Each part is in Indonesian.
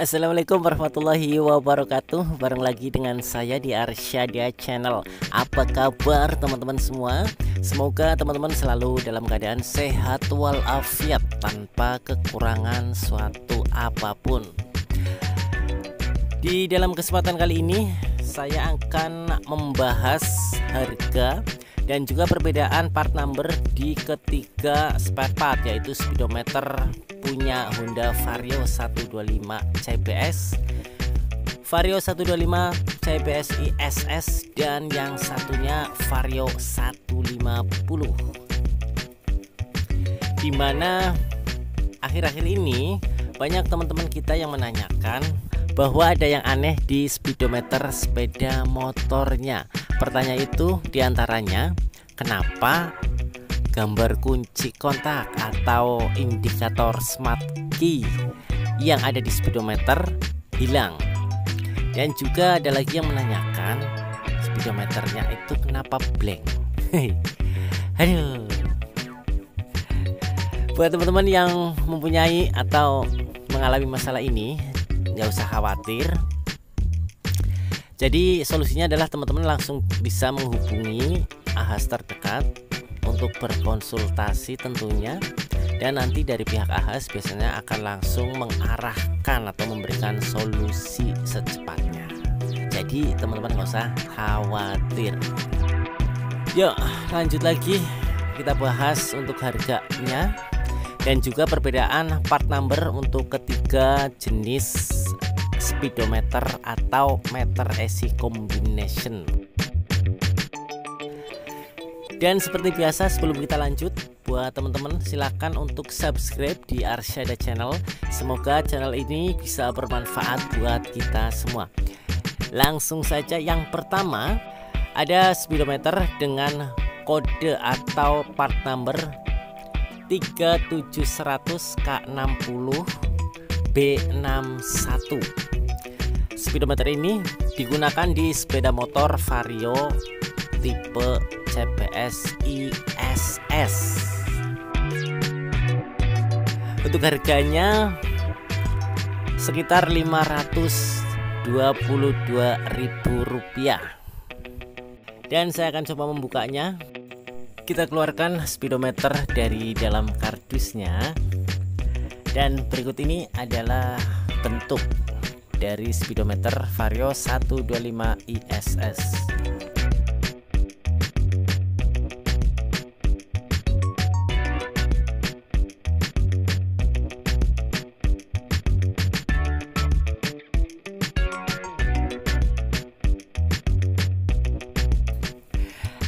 Assalamualaikum warahmatullahi wabarakatuh. Bareng lagi dengan saya di Arsyadia Channel. Apa kabar teman-teman semua? Semoga teman-teman selalu dalam keadaan sehat walafiat Tanpa kekurangan suatu apa pun. Di dalam kesempatan kali ini Saya akan membahas harga dan juga perbedaan part number di ketiga spare part yaitu speedometer punya Honda Vario 125 CBS Vario 125 CBS ISS dan yang satunya Vario 150 di mana akhir-akhir ini banyak teman-teman kita yang menanyakan bahwa ada yang aneh di speedometer sepeda motornya. Pertanyaan itu di antaranya kenapa gambar kunci kontak atau indikator smart key yang ada di speedometer hilang? Dan juga ada lagi yang menanyakan speedometernya itu kenapa blank? Aduh. Buat teman-teman yang mempunyai atau mengalami masalah ini nggak usah khawatir. Jadi solusinya adalah teman-teman langsung bisa menghubungi ahas terdekat untuk berkonsultasi tentunya dan nanti dari pihak ahas biasanya akan langsung mengarahkan atau memberikan solusi secepatnya. Jadi teman-teman nggak usah khawatir. Yuk lanjut lagi kita bahas untuk harganya dan juga perbedaan part number untuk ketiga jenis speedometer atau meter AC combination dan seperti biasa sebelum kita lanjut buat teman-teman silakan untuk subscribe di Arsyada channel. Semoga channel ini bisa bermanfaat buat kita semua. Langsung saja yang pertama ada speedometer dengan kode atau part number 3700 K60 B61 speedometer ini digunakan di sepeda motor Vario tipe CBS ISS untuk harganya sekitar Rp522.000 dan saya akan coba membukanya. Kita keluarkan speedometer dari dalam kardusnya. Dan berikut ini adalah bentuk dari speedometer Vario 125 ISS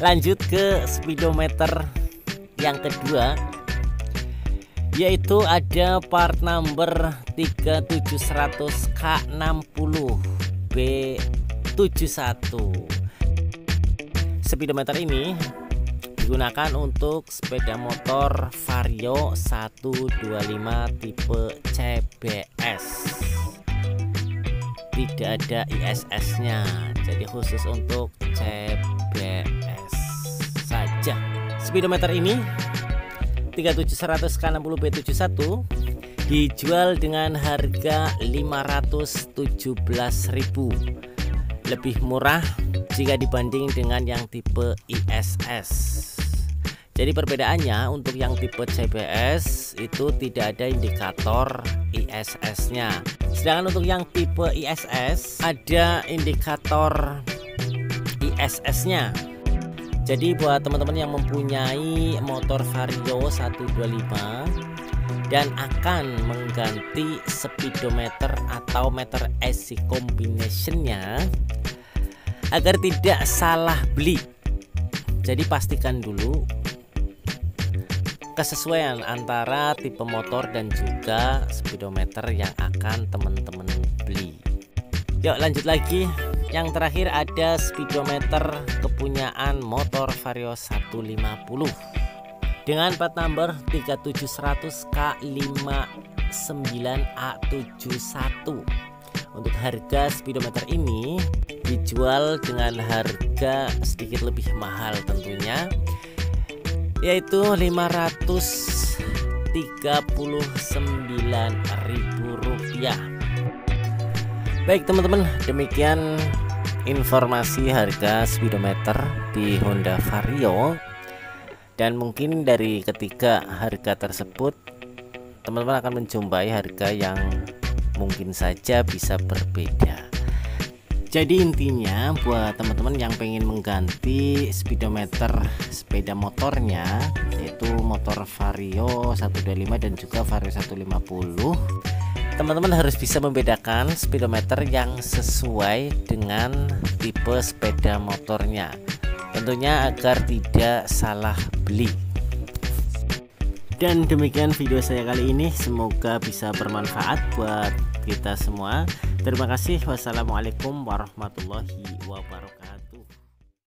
lanjut ke speedometer yang kedua yaitu ada part number 3700 K60 B71 speedometer ini digunakan untuk sepeda motor Vario 125 tipe CBS tidak ada ISS nya jadi khusus untuk CBS speedometer ini 3700 K60 B71 dijual dengan harga 517.000 lebih murah jika dibanding dengan yang tipe ISS jadi perbedaannya untuk yang tipe CBS itu tidak ada indikator ISS nya sedangkan untuk yang tipe ISS ada indikator ISS nya jadi buat teman-teman yang mempunyai motor Vario 125 dan akan mengganti speedometer atau meter AC combinationnya agar tidak salah beli. Jadi pastikan dulu kesesuaian antara tipe motor dan juga speedometer yang akan teman-teman beli. Yuk lanjut lagi. Yang terakhir ada speedometer kepunyaan motor Vario 150 dengan plat number 3700 K59A71 untuk harga speedometer ini dijual dengan harga sedikit lebih mahal tentunya yaitu 539.000 rupiah. Baik teman-teman, demikian informasi harga speedometer di Honda Vario. Dan mungkin dari ketiga harga tersebut teman-teman akan menjumpai harga yang mungkin saja bisa berbeda. Jadi intinya buat teman-teman yang pengen mengganti speedometer sepeda motornya yaitu motor Vario 125 dan juga Vario 150 teman-teman harus bisa membedakan speedometer yang sesuai dengan tipe sepeda motornya tentunya agar tidak salah beli dan demikian video saya kali ini semoga bisa bermanfaat buat kita semua Terima kasih. Wassalamualaikum warahmatullahi wabarakatuh.